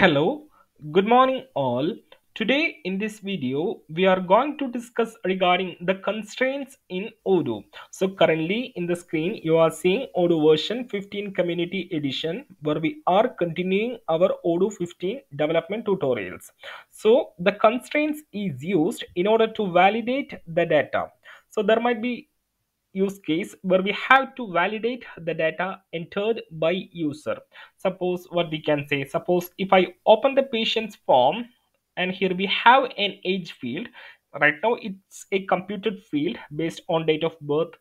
Hello, good morning all. Today in this video, we are going to discuss regarding the constraints in Odoo. So currently in the screen, you are seeing Odoo version 15 community edition where we are continuing our Odoo 15 development tutorials. So the constraints is used in order to validate the data. So there might be use case where we have to validate the data entered by user. Suppose what we can say suppose if i open the patient's form and here we have an age field. Right now it's a computed field based on date of birth.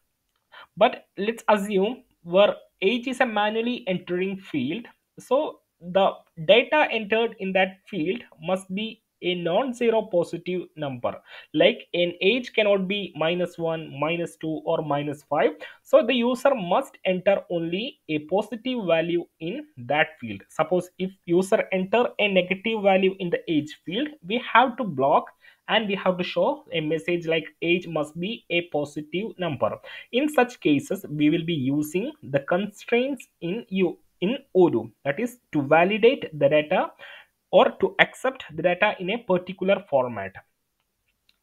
But let's assume where age is a manually entering field. So the data entered in that field must be a non-zero positive number. Like an age cannot be minus 1 minus 2 or minus 5 so the user must enter only a positive value in that field. Suppose if user enter a negative value in the age field we have to block and we have to show a message like age must be a positive number. In such cases we will be using the constraints in you in odoo. That is to validate the data or to accept the data in a particular format.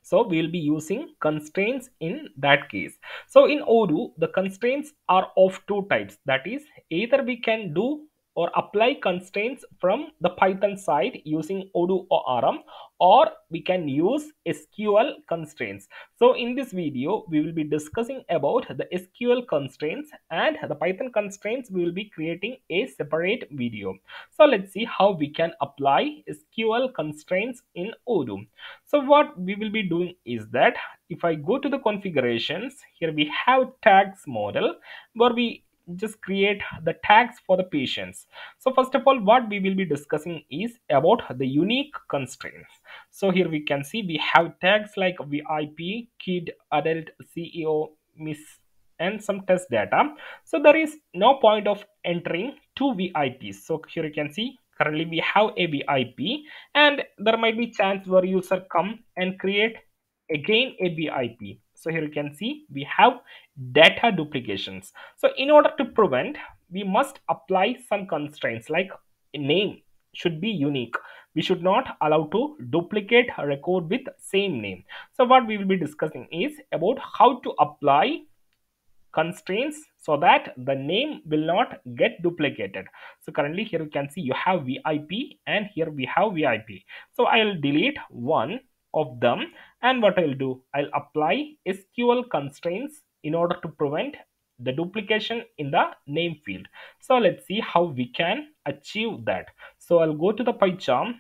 So we will be using constraints in that case. So in odoo the constraints are of two types. That is either we can do or apply constraints from the Python side using Odoo ORM or we can use SQL constraints. So in this video, we will be discussing about the SQL constraints and the Python constraints we will be creating a separate video. So let's see how we can apply SQL constraints in Odoo. So what we will be doing is that if I go to the configurations, here we have tags model where we just create the tags for the patients. So first of all what we will be discussing is about the unique constraints. So here we can see we have tags like vip kid adult ceo miss and some test data. So there is no point of entering two vips so here you can see currently we have a vip and there might be chance where user come and create again a vip so here you can see we have data duplications. So in order to prevent we must apply some constraints like name should be unique. We should not allow to duplicate a record with same name. So what we will be discussing is about how to apply constraints so that the name will not get duplicated. So currently here you can see you have vip and here we have vip so i'll delete one of them. And what i'll do i'll apply sql constraints in order to prevent the duplication in the name field. So let's see how we can achieve that. So i'll go to the pycharm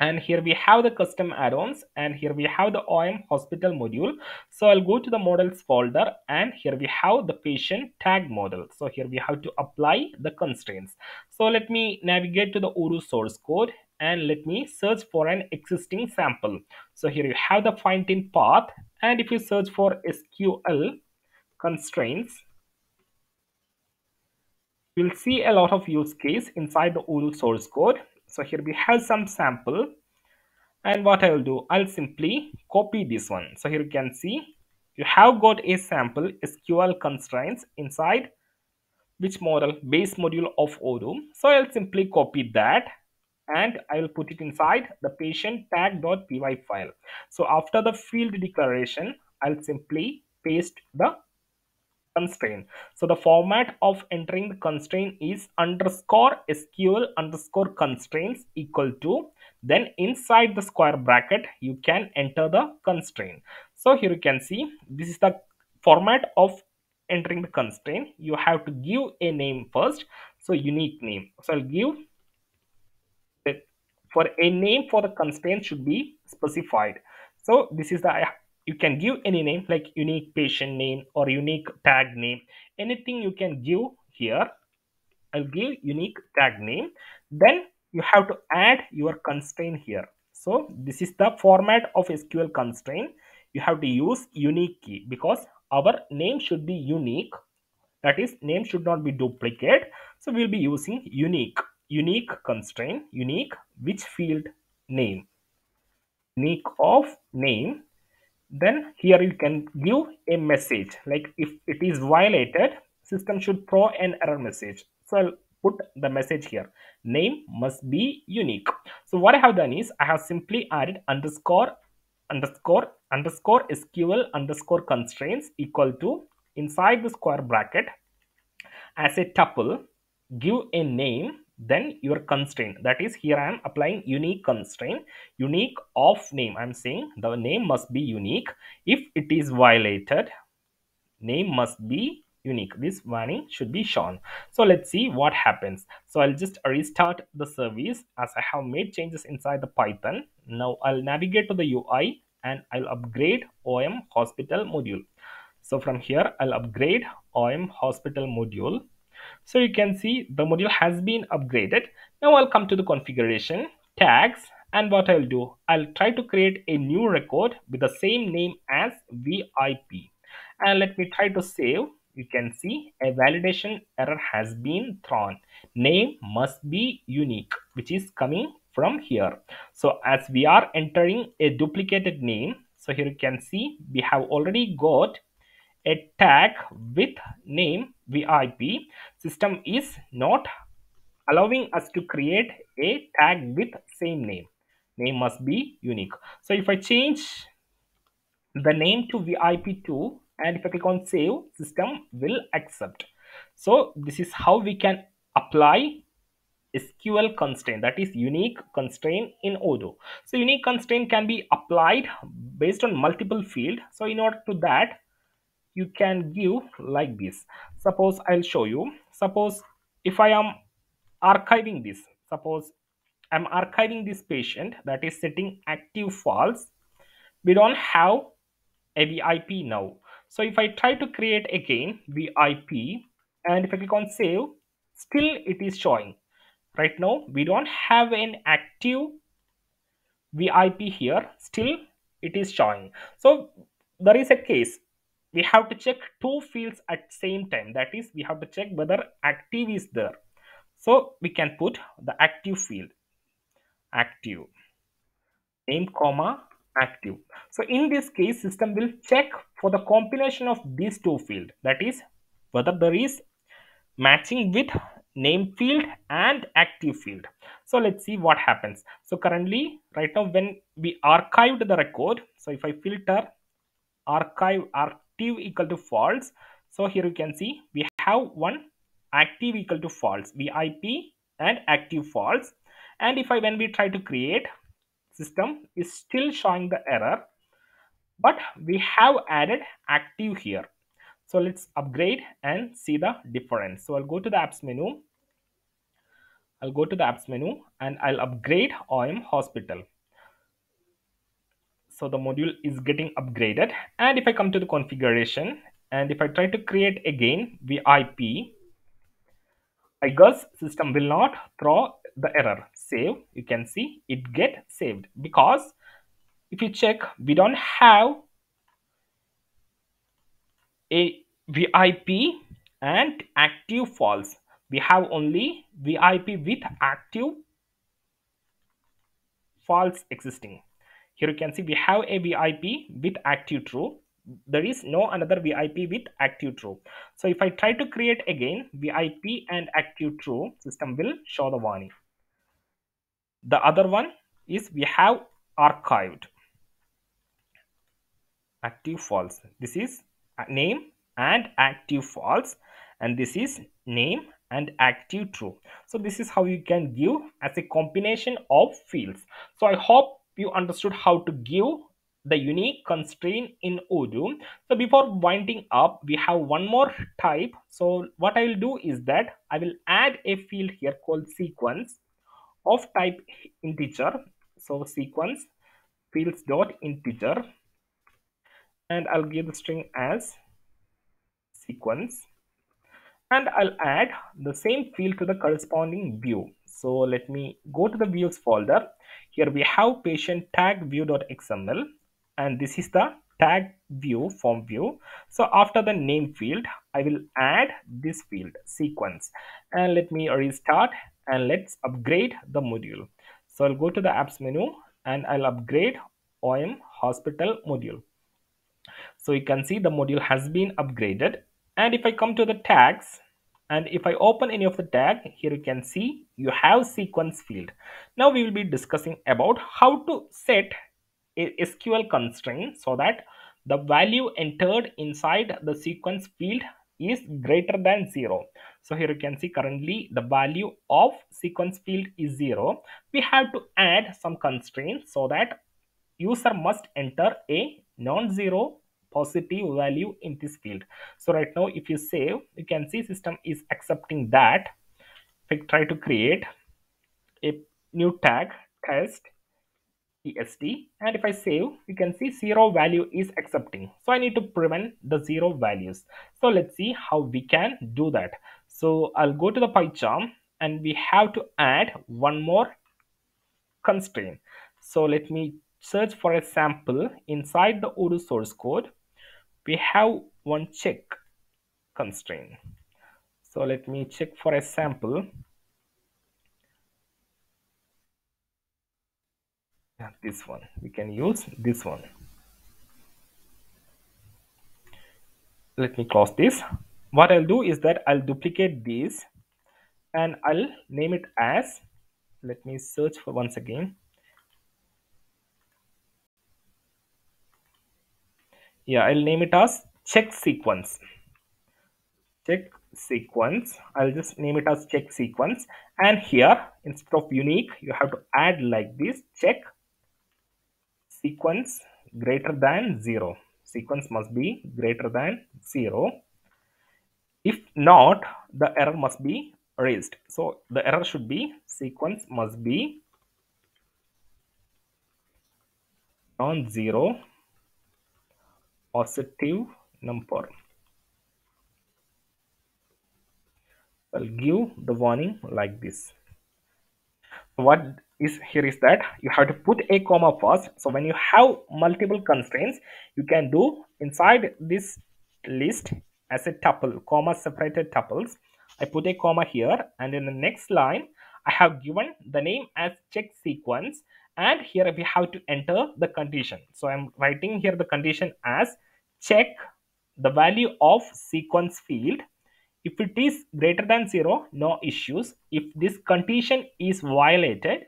and here we have the custom add-ons and here we have the om hospital module. So i'll go to the models folder and here we have the patient tag model. So here we have to apply the constraints. So let me navigate to the odoo source code and let me search for an existing sample so here you have the find in path and if you search for sql constraints you'll see a lot of use case inside the Odoo source code. So here we have some sample and what I will do, I'll simply copy this one. So here you can see you have got a sample SQL constraints inside which model base module of Odoo. So I'll simply copy that and I will put it inside the patient tag.py file. So after the field declaration, I'll simply paste the constraint. So the format of entering the constraint is underscore SQL underscore constraints equal to then inside the square bracket you can enter the constraint. So here you can see this is the format of entering the constraint. You have to give a name first. So unique name. So I'll give for a name for the constraint should be specified. So this is the you can give any name like unique patient name or unique tag name. Anything you can give here i'll give unique tag name. Then you have to add your constraint here. So this is the format of sql constraint. You have to use unique key because our name should be unique. That is name should not be duplicate. So we'll be using unique unique constraint unique which field name? Unique of name then here you can give a message. Like if it is violated system should throw an error message. So I'll put the message here. Name must be unique. So what i have done is i have simply added underscore underscore underscore sql underscore constraints equal to inside the square bracket as a tuple give a name then your constraint. That is here i am applying unique constraint unique of name. I'm saying the name must be unique. If it is violated name must be unique. This warning should be shown. So let's see what happens. So i'll just restart the service as i have made changes inside the python. Now i'll navigate to the ui and i'll upgrade om hospital module. So from here i'll upgrade om hospital module so you can see the module has been upgraded. Now I'll come to the configuration, tags, and what I'll do, I'll try to create a new record with the same name as VIP. And let me try to save. You can see a validation error has been thrown. Name must be unique, which is coming from here. So as we are entering a duplicated name, so here you can see we have already got a tag with name VIP system is not allowing us to create a tag with same name name must be unique so if I change the name to VIP2 and if I click on save system will accept so this is how we can apply SQL constraint that is unique constraint in Odoo. So unique constraint can be applied based on multiple field. So in order to that, you can give like this. Suppose i'll show you. Suppose if i am archiving this suppose i'm archiving this patient that is setting active false we don't have a vip now. So if i try to create again vip and if i click on save still it is showing. Right now we don't have an active vip here. Still it is showing. So there is a case we have to check two fields at same time. That is we have to check whether active is there. So we can put the active field. Active. Name comma active. So in this case system will check for the combination of these two field. That is whether there is matching with name field and active field. So let's see what happens. So currently right now when we archived the record so if i filter archive archive active equal to false. So here you can see we have one active equal to false vip and active false. And if i when we try to create system is still showing the error but we have added active here. So let's upgrade and see the difference. So i'll go to the apps menu. I'll go to the apps menu and i'll upgrade om hospital so the module is getting upgraded. And if i come to the configuration and if i try to create again vip i guess system will not throw the error. Save you can see it get saved. Because if you check we don't have a vip and active false. We have only vip with active false existing here you can see we have a vip with active true there is no another vip with active true so if i try to create again vip and active true system will show the warning. The other one is we have archived. Active false. This is name and active false and this is name and active true so this is how you can give as a combination of fields. So i hope you understood how to give the unique constraint in Odoo. So before winding up, we have one more type. So what I will do is that I will add a field here called sequence of type integer. So sequence fields dot integer and I'll give the string as sequence and I'll add the same field to the corresponding view. So let me go to the views folder. Here we have patient tag view.xml and this is the tag view form view. So after the name field i will add this field sequence. And let me restart and let's upgrade the module. So i'll go to the apps menu and i'll upgrade om hospital module. So you can see the module has been upgraded. And if i come to the tags and if I open any of the tag here you can see you have sequence field. Now we will be discussing about how to set a SQL constraint so that the value entered inside the sequence field is greater than 0 so here you can see currently the value of sequence field is 0 we have to add some constraints so that user must enter a non-zero positive value in this field. So right now if you save you can see system is accepting that. If i try to create a new tag test est and if i save you can see zero value is accepting. So i need to prevent the zero values. So let's see how we can do that. So i'll go to the pycharm and we have to add one more constraint. So let me search for a sample inside the odoo source code we have one check constraint. So let me check for a sample. This one. We can use this one. Let me close this. What i'll do is that i'll duplicate this and i'll name it as let me search for once again yeah i'll name it as check sequence. Check sequence. I'll just name it as check sequence. And here instead of unique you have to add like this check sequence greater than 0 sequence must be greater than 0 if not the error must be raised so the error should be sequence must be non-zero positive number. I'll give the warning like this. What is here is that you have to put a comma first. So when you have multiple constraints you can do inside this list as a tuple comma separated tuples. I put a comma here and in the next line i have given the name as check sequence and here we have to enter the condition. So i'm writing here the condition as check the value of sequence field. If it is greater than 0 no issues. If this condition is violated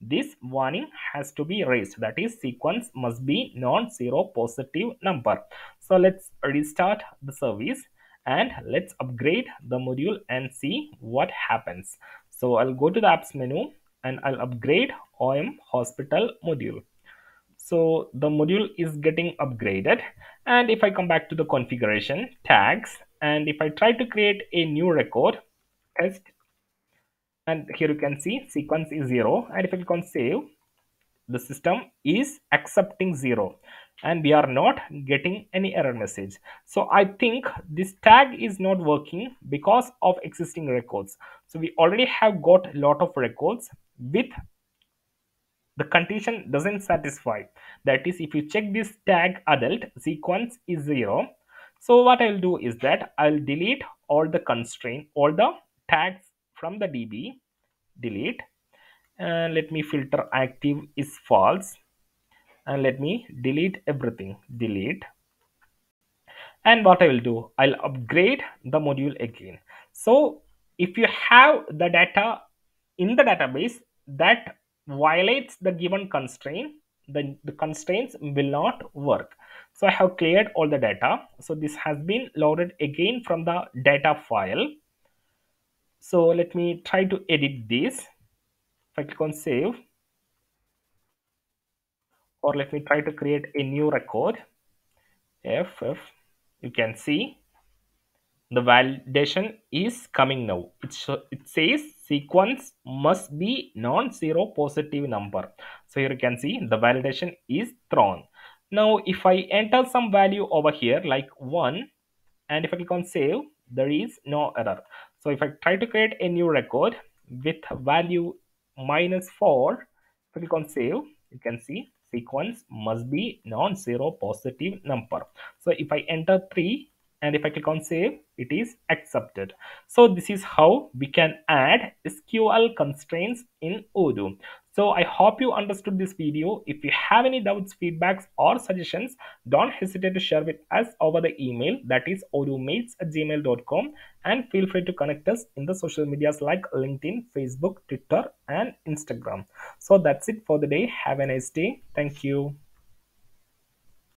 this warning has to be raised. That is sequence must be non-zero positive number. So let's restart the service and let's upgrade the module and see what happens so i'll go to the apps menu and i'll upgrade om hospital module. So the module is getting upgraded. And if i come back to the configuration tags and if i try to create a new record test and here you can see sequence is zero. And if I click on save the system is accepting zero. And we are not getting any error message. So I think this tag is not working because of existing records so we already have got a lot of records with the condition doesn't satisfy. That is if you check this tag adult sequence is zero. So what I'll do is that I'll delete all the constraint all the tags from the db delete. And let me filter active is false. And let me delete everything delete. And what I will do I'll upgrade the module again. So if you have the data in the database that violates the given constraint then the constraints will not work. So I have cleared all the data. So this has been loaded again from the data file. So let me try to edit this. If i click on save or let me try to create a new record. Ff you can see the validation is coming now. It, it says sequence must be non-zero positive number. So here you can see the validation is thrown. Now if i enter some value over here like 1 and if i click on save there is no error. So if I try to create a new record with value minus 4, if I click on save, you can see sequence must be non-zero positive number. So if I enter 3 and if I click on save, it is accepted. So this is how we can add SQL constraints in Odoo. So I hope you understood this video. If you have any doubts, feedbacks or suggestions, don't hesitate to share with us over the email that is odoomates at gmail.com and feel free to connect us in the social medias like LinkedIn, Facebook, Twitter and Instagram. So that's it for the day. Have a nice day. Thank you.